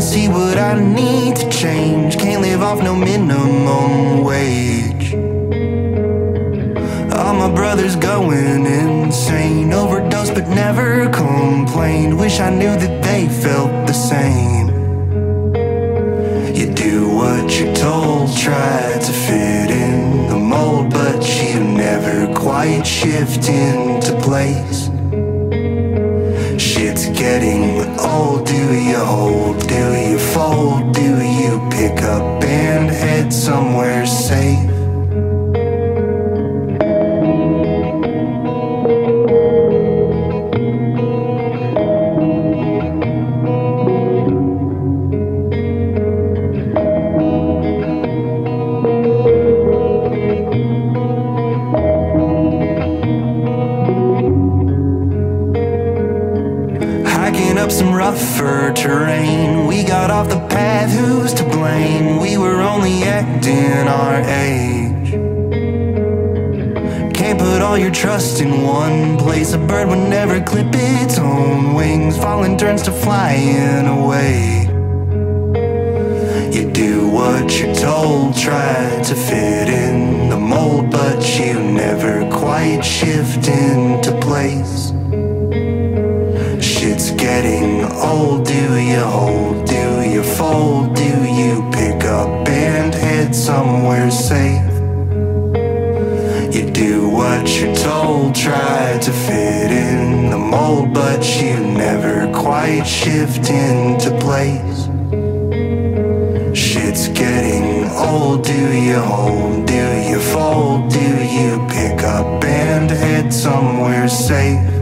to see what I need to change. Can't live off no minimum wage. All my brothers going insane. Overdose but never complained. Wish I knew that they felt the same. You do what you're told, try to fit in the mold, but you never quite shift into place. Shit's getting Up some rougher terrain. We got off the path, who's to blame? We were only acting our age. Can't put all your trust in one place. A bird would never clip its own wings. Falling turns to flying away. You do what you're told, try to fit in the mold, but you never quite shift into place. Getting old, do you hold, do you fold, do you pick up and head somewhere safe? You do what you're told, try to fit in the mold, but you never quite shift into place. Shit's getting old, do you hold, do you fold, do you pick up and head somewhere safe?